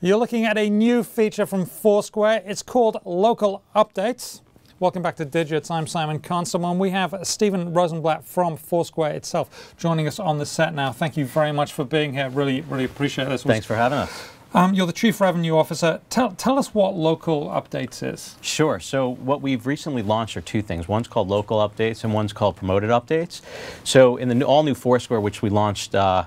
You're looking at a new feature from Foursquare. It's called Local Updates. Welcome back to Digits. I'm Simon Constable, and we have Steven Rosenblatt from Foursquare itself joining us on the set now. Thank you very much for being here. Really, really appreciate this. Thanks for having us. Um, you're the Chief Revenue Officer. Tell, tell us what Local Updates is. Sure. So what we've recently launched are two things. One's called Local Updates and one's called Promoted Updates. So in the all new Foursquare, which we launched uh,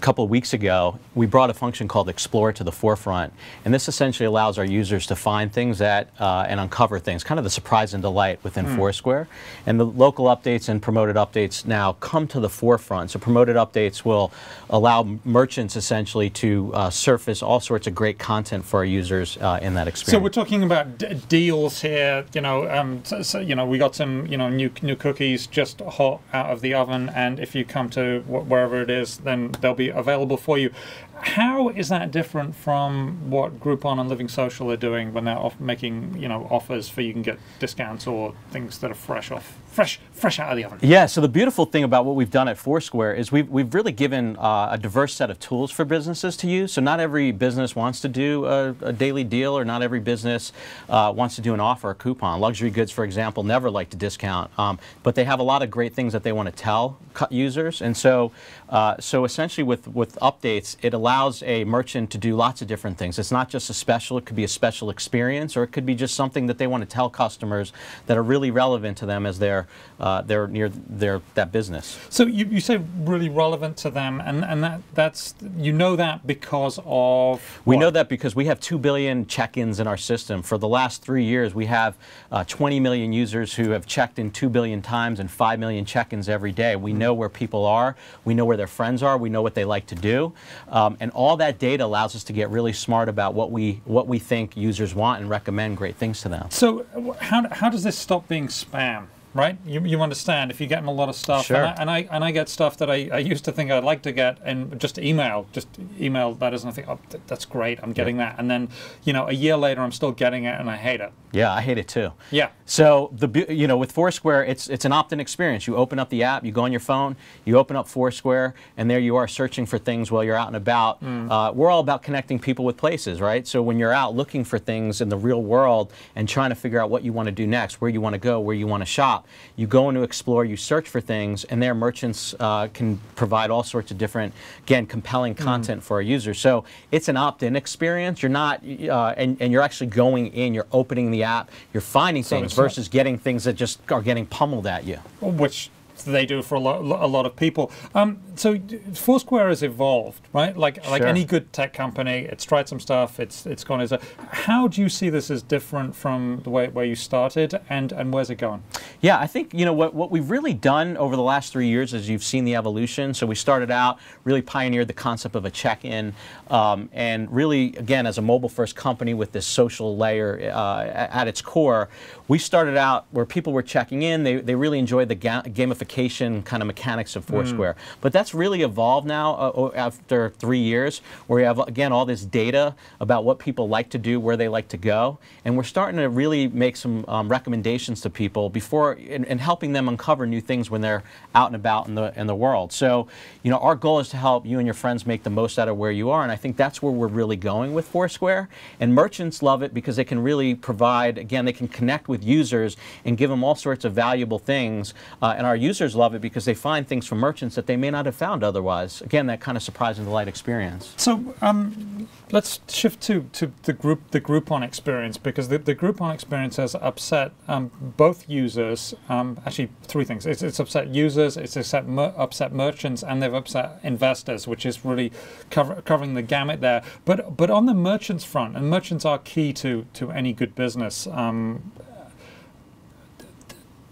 couple of weeks ago, we brought a function called Explore to the forefront. And this essentially allows our users to find things that uh, and uncover things, kind of the surprise and delight within mm. Foursquare. And the local updates and promoted updates now come to the forefront. So promoted updates will allow merchants essentially to uh, surface all sorts of great content for our users uh, in that experience. So we're talking about deals here. You know, um, so, so, you know, we got some you know new new cookies just hot out of the oven, and if you come to wherever it is, then they'll be available for you. How is that different from what Groupon and Living Social are doing when they're making you know offers for you can get discounts or things that are fresh off fresh fresh out of the oven? Yeah. So the beautiful thing about what we've done at Foursquare is we've we've really given uh, a diverse set of tools for businesses to use. So not every business wants to do a, a daily deal, or not every business uh, wants to do an offer, a coupon. Luxury goods, for example, never like to discount, um, but they have a lot of great things that they want to tell users, and so uh, so essentially with with updates, it allows allows a merchant to do lots of different things. It's not just a special, it could be a special experience, or it could be just something that they want to tell customers that are really relevant to them as they're, uh, they're near their, that business. So you, you say really relevant to them, and, and that, that's, you know that because of We what? know that because we have 2 billion check-ins in our system. For the last three years, we have uh, 20 million users who have checked in 2 billion times and 5 million check-ins every day. We know where people are, we know where their friends are, we know what they like to do. Um, and all that data allows us to get really smart about what we what we think users want and recommend great things to them. So how, how does this stop being spam? Right? You, you understand if you're getting a lot of stuff, sure. and, I, and I and I get stuff that I, I used to think I'd like to get, and just email, just email that is nothing. Oh, that's great, I'm getting yeah. that, and then you know a year later I'm still getting it, and I hate it. Yeah, I hate it too. Yeah. So the you know with Foursquare, it's it's an opt-in experience. You open up the app, you go on your phone, you open up Foursquare, and there you are searching for things while you're out and about. Mm. Uh, we're all about connecting people with places, right? So when you're out looking for things in the real world and trying to figure out what you want to do next, where you want to go, where you want to shop, you go into Explore, you search for things, and there merchants uh, can provide all sorts of different, again, compelling mm. content mm. for our users. So it's an opt-in experience. You're not, uh, and, and you're actually going in, you're opening the app, you're finding so things versus getting things that just are getting pummeled at you. Which they do for a lot, a lot of people. Um, so Foursquare has evolved, right? Like like any good tech company, it's tried some stuff. It's it's gone as a. How do you see this as different from the way where you started, and and where's it going? Yeah, I think you know what what we've really done over the last three years is you've seen the evolution. So we started out really pioneered the concept of a check-in, um, and really again as a mobile-first company with this social layer uh, at its core, we started out where people were checking in. They they really enjoyed the ga kind of mechanics of Foursquare. Mm. But that's really evolved now uh, after three years, where we have, again, all this data about what people like to do, where they like to go. And we're starting to really make some um, recommendations to people before, and, helping them uncover new things when they're out and about in the, in the world. So, you know, our goal is to help you and your friends make the most out of where you are. And I think that's where we're really going with Foursquare. And merchants love it because they can really provide, again, they can connect with users and give them all sorts of valuable things. Uh, and our users users love it because they find things from merchants that they may not have found otherwise. Again, that kind of surprise and delight experience. So um, let's shift to, to the group the Groupon experience because the, the Groupon experience has upset um, both users. Um, actually, three things. It's, it's upset users, it's upset, mer upset merchants, and they've upset investors, which is really cover, covering the gamut there. But but on the merchants front, and merchants are key to to any good business. Um,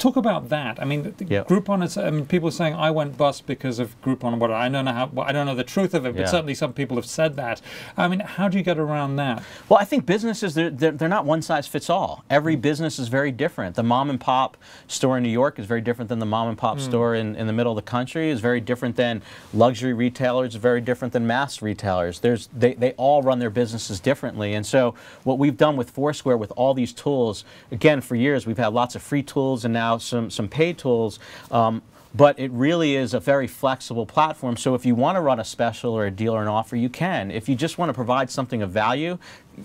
talk about that. I mean, yep. Groupon is. I mean, people are saying I went bust because of Groupon. What I don't know how. I don't know the truth of it, but yeah. certainly some people have said that. I mean, how do you get around that? Well, I think businesses they're, they're, they're not one size fits all. Every business is very different. The mom and pop store in New York is very different than the mom and pop mm. store in, in the middle of the country. is very different than luxury retailers. Is very different than mass retailers. There's they they all run their businesses differently, and so what we've done with Foursquare with all these tools, again, for years we've had lots of free tools, and now some, some paid tools, um, but it really is a very flexible platform. So if you want to run a special or a deal or an offer, you can. If you just want to provide something of value,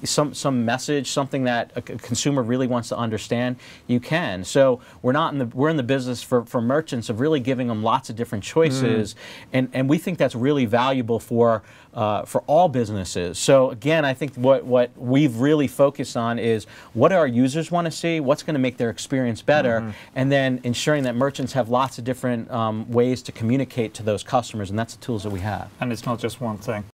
some some message, something that a consumer really wants to understand, you can. So we're not in the we're in the business for, for merchants of really giving them lots of different choices, mm. and and we think that's really valuable for uh, for all businesses. So again, I think what what we've really focused on is what do our users want to see, what's going to make their experience better, mm -hmm. and then ensuring that merchants have lots of different um, ways to communicate to those customers, and that's the tools that we have. And it's not just one thing.